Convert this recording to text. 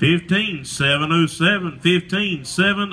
15707, 15707.